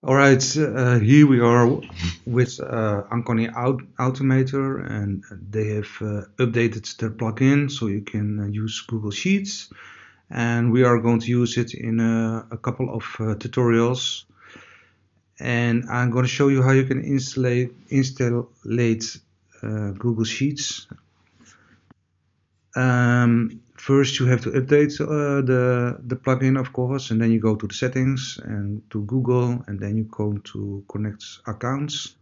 All right, uh, here we are with uh, Uncanny Automator, and they have uh, updated their plugin so you can uh, use Google Sheets. And we are going to use it in a, a couple of uh, tutorials. And I'm going to show you how you can install install uh, Google Sheets. Um, first you have to update uh, the, the plugin of course and then you go to the settings and to Google and then you go to connect accounts.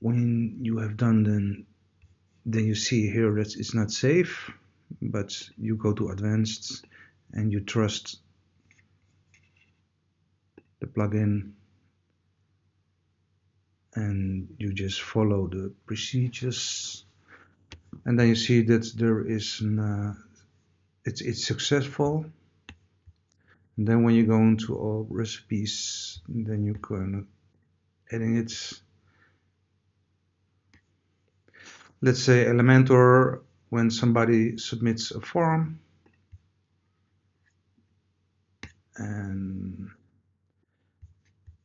When you have done then then you see here that it's not safe but you go to advanced and you trust the plugin and you just follow the procedures and then you see that there is an, uh, it's, it's successful. And then when you go into all recipes then you can adding it. Let's say Elementor when somebody submits a form. And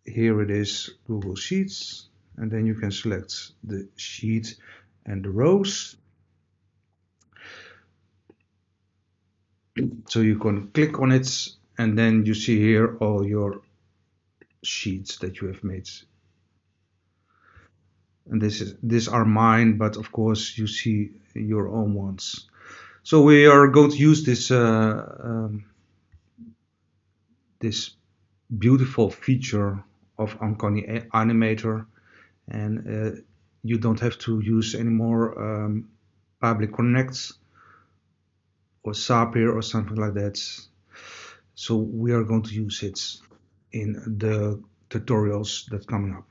here it is Google Sheets. And then you can select the sheet and the rows so you can click on it and then you see here all your sheets that you have made. And this is these are mine but of course you see your own ones. So we are going to use this uh, um, this beautiful feature of Uncanny Animator. And uh, you don't have to use any more um, Pabbly Connects or Zapier or something like that. So we are going to use it in the tutorials that coming up.